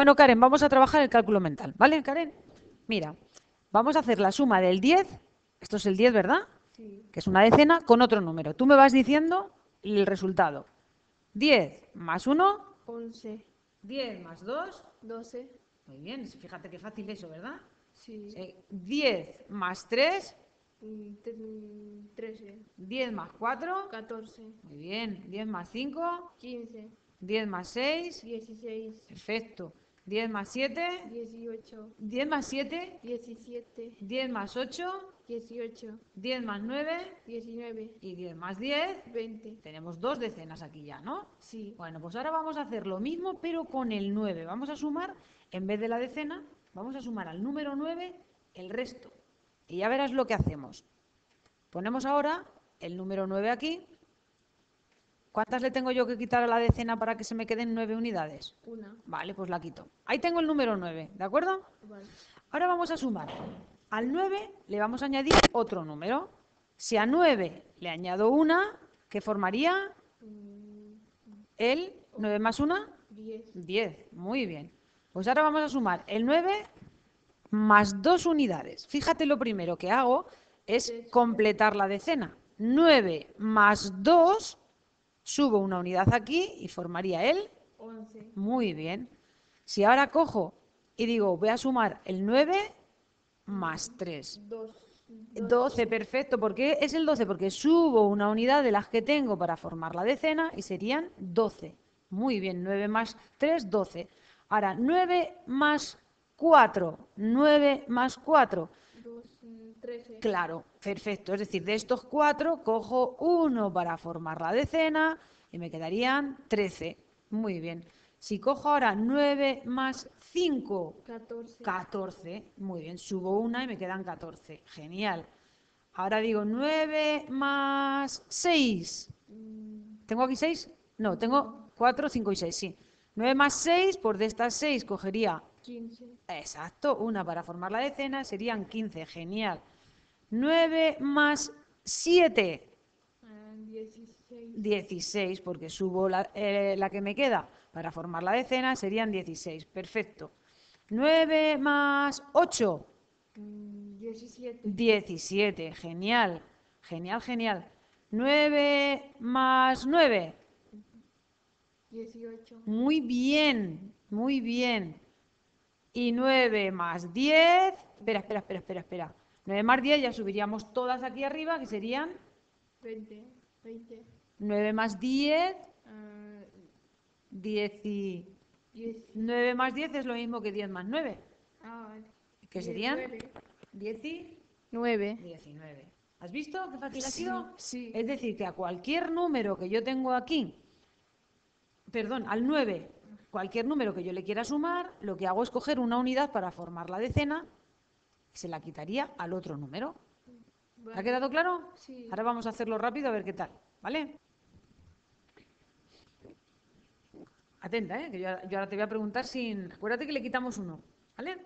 Bueno, Karen, vamos a trabajar el cálculo mental, ¿vale, Karen? Mira, vamos a hacer la suma del 10, esto es el 10, ¿verdad? Sí. Que es una decena, con otro número. Tú me vas diciendo el resultado. 10 más 1, 11, 10 más 2. 12, Muy bien, fíjate qué fácil eso, ¿verdad? sí. Eh, 10 más 3, Mm, te- mm, 13, 10 más 4. 14, Muy bien, 10 más 5, 15, 10 más 6. 16, Perfecto. 10 más 7, 18, 10 más 7, 17, 10 más 8, 18, 10 más 9 19, y 10 más 10. 20. Tenemos dos decenas aquí ya, ¿no? Sí. Bueno, pues ahora vamos a hacer lo mismo, pero con el 9. Vamos a sumar, en vez de la decena, vamos a sumar al número 9 el resto. Y ya verás lo que hacemos. Ponemos ahora el número 9 aquí. ¿Cuántas le tengo yo que quitar a la decena para que se me queden 9 unidades? Una. Vale, pues la quito. Ahí tengo el número 9, ¿de acuerdo? Vale. Ahora vamos a sumar. Al 9 le vamos a añadir otro número. Si a 9 le añado una, ¿qué formaría? Mm, El 9 más 1, 10, 10. Muy bien. Pues ahora vamos a sumar el 9 más dos unidades. Fíjate, lo primero que hago es completar la decena. 9 más 2, subo una unidad aquí y formaría el 11, Muy bien. Si ahora cojo y digo, voy a sumar el 9 más 3. 2, 12, perfecto. ¿Por qué es el 12? Porque subo una unidad de las que tengo para formar la decena y serían 12. Muy bien, 9 más 3, 12. Ahora, 9 más 4. 9 más 4. 2, 13, Claro, perfecto. Es decir, de estos 4 cojo uno para formar la decena y me quedarían 13. Muy bien. Si cojo ahora 9 más 5, 14, 14. Muy bien, subo una y me quedan 14. Genial. Ahora digo 9 más 6. mm, ¿Tengo aquí 6? No, tengo 4, 5 y 6, sí. 9 más 6, por de estas 6 cogería 15, Exacto, una para formar la decena serían 15, genial. 9 más 7, ah, 16, 16, porque subo la, eh, la que me queda. Para formar la decena serían 16, perfecto. 9 más 8, mm, 17, 17, genial, genial, genial. 9 más 9, 18, muy bien, muy bien. Y 9 más 10, espera, espera, espera, espera, espera. 9 más 10 ya subiríamos todas aquí arriba, que serían 20, 20, 9 más 10, ah, 10 y... 10, 9 más 10 es lo mismo que 10 más 9, ah, vale. que serían 19, 10 y 9, 19. ¿Has visto qué fácil ha Sí, sido? sí. Es decir, que a cualquier número que yo tengo aquí, perdón, al 9, cualquier número que yo le quiera sumar, lo que hago es coger una unidad para formar la decena se la quitaría al otro número. ¿Te ha quedado claro? Sí. Ahora vamos a hacerlo rápido a ver qué tal, ¿vale? Atenta, ¿eh? que yo, yo ahora te voy a preguntar sin... Acuérdate que le quitamos uno, ¿vale?